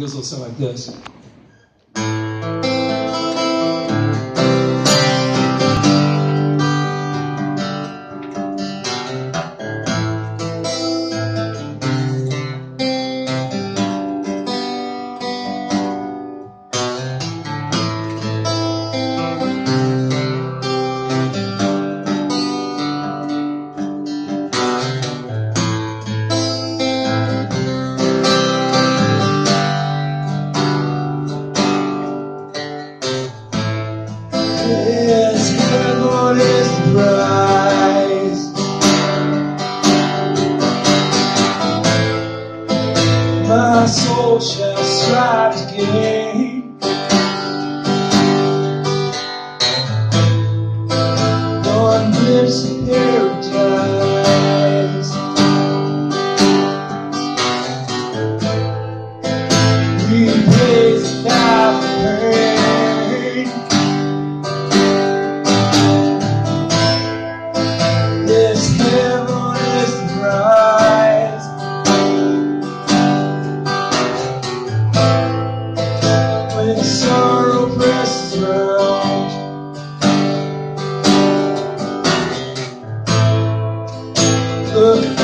goes something like this. My soul shall strive to When sorrow presses round, look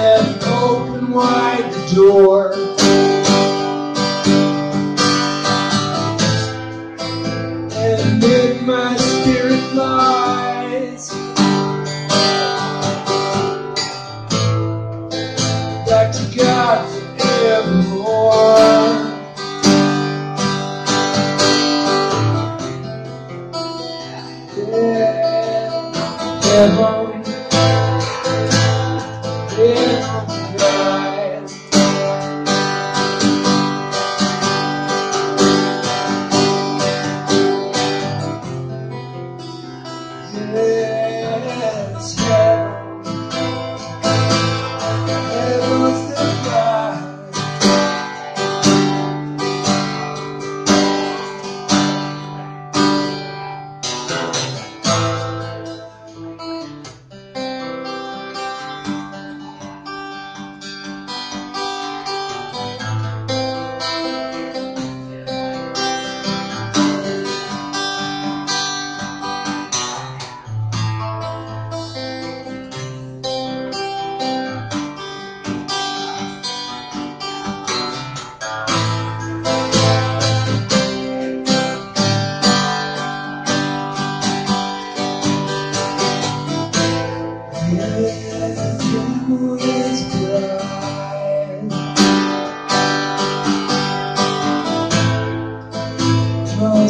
Death open wide the door. And in my spirit lies. Back to God forevermore. Yeah, heaven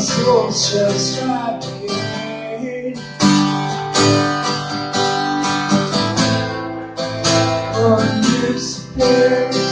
soul's just trapped here. On this paradise.